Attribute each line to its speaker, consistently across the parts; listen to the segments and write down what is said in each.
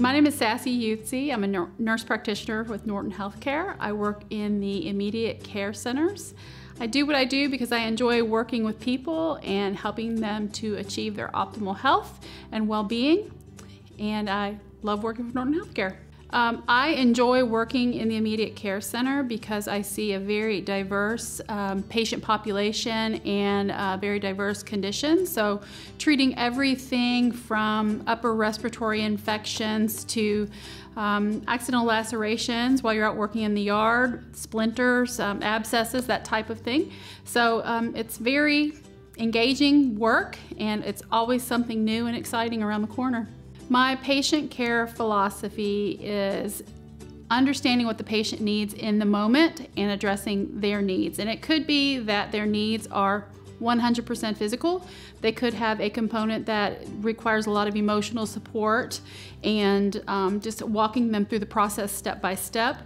Speaker 1: My name is Sassy Utsey. I'm a nurse practitioner with Norton Healthcare. I work in the immediate care centers. I do what I do because I enjoy working with people and helping them to achieve their optimal health and well-being. And I love working with Norton Healthcare. Um, I enjoy working in the immediate care center because I see a very diverse um, patient population and uh, very diverse conditions. So, treating everything from upper respiratory infections to um, accidental lacerations while you're out working in the yard, splinters, um, abscesses, that type of thing. So, um, it's very engaging work and it's always something new and exciting around the corner. My patient care philosophy is understanding what the patient needs in the moment and addressing their needs. And it could be that their needs are 100% physical. They could have a component that requires a lot of emotional support and um, just walking them through the process step by step.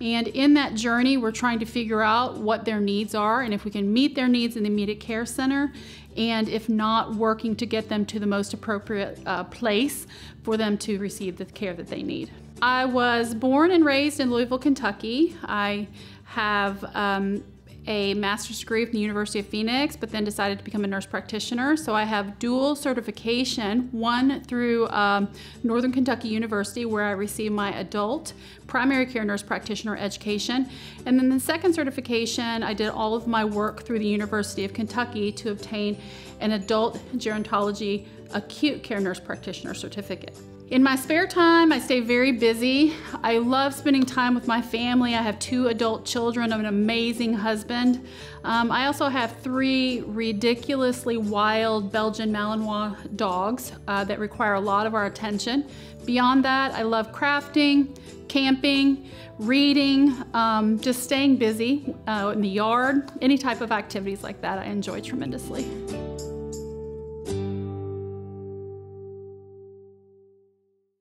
Speaker 1: And in that journey, we're trying to figure out what their needs are and if we can meet their needs in the immediate care center, and if not, working to get them to the most appropriate uh, place for them to receive the care that they need. I was born and raised in Louisville, Kentucky. I have um, a master's degree from the University of Phoenix, but then decided to become a nurse practitioner. So I have dual certification, one through um, Northern Kentucky University, where I received my adult primary care nurse practitioner education. And then the second certification, I did all of my work through the University of Kentucky to obtain an adult gerontology acute care nurse practitioner certificate. In my spare time, I stay very busy. I love spending time with my family. I have two adult children, an amazing husband. Um, I also have three ridiculously wild Belgian Malinois dogs uh, that require a lot of our attention. Beyond that, I love crafting, camping, reading, um, just staying busy uh, in the yard, any type of activities like that I enjoy tremendously.